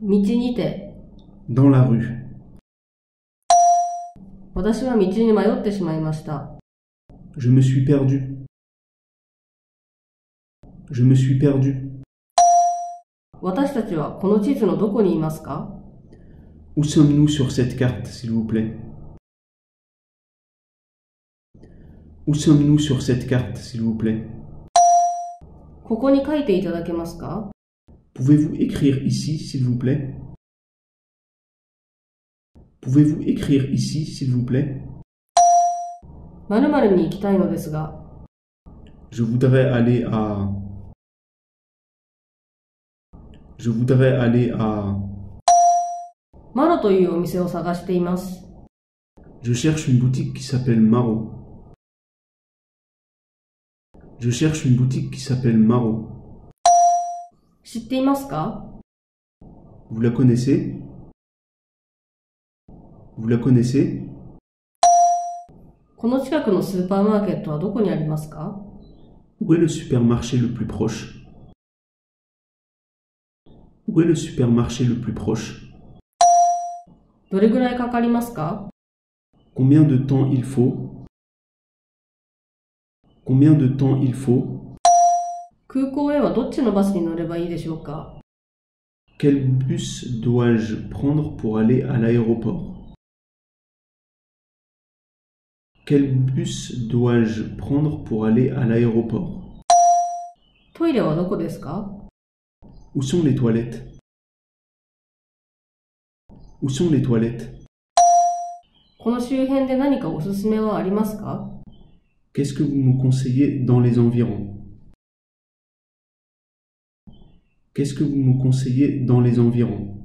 道にて、 dans la rue. 私は道に迷ってしまいました。 Je me suis perdu. Je me suis perdu. 私たちはこの地図のどこにいますか Où sommes-nous sur cette carte, s'il vous plaît Où sommes-nous sur cette carte, s'il vous plaît ここに書いていただけますか Pouvez-vous écrire ici, s'il vous plaît? Pouvez-vous écrire ici, s'il vous plaît? Je voudrais aller à... Je voudrais aller à... Je cherche une boutique qui s'appelle Maro. Je cherche une boutique qui s'appelle Maro. 知っていますか Vous la connaissez Vous la connaissez この近くのスーパーマーケットはどこにありますか Où est le supermarché le plus proche Où est le supermarché le plus proche どれぐらいかかりますか Combien de temps il faut Combien de temps il faut 空港へはどっちのバスに乗ればいいでしょうか Quel bus dois-je prendre pour aller à l'aéroport Quel bus dois-je prendre pour aller à l'aéroport トイレはどこですか Où sont les toilettes Où sont les toilettes この周辺で何かおすすめはありますか Qu'est-ce que vous me conseillez dans les environs Qu'est-ce que vous me conseillez dans les environs?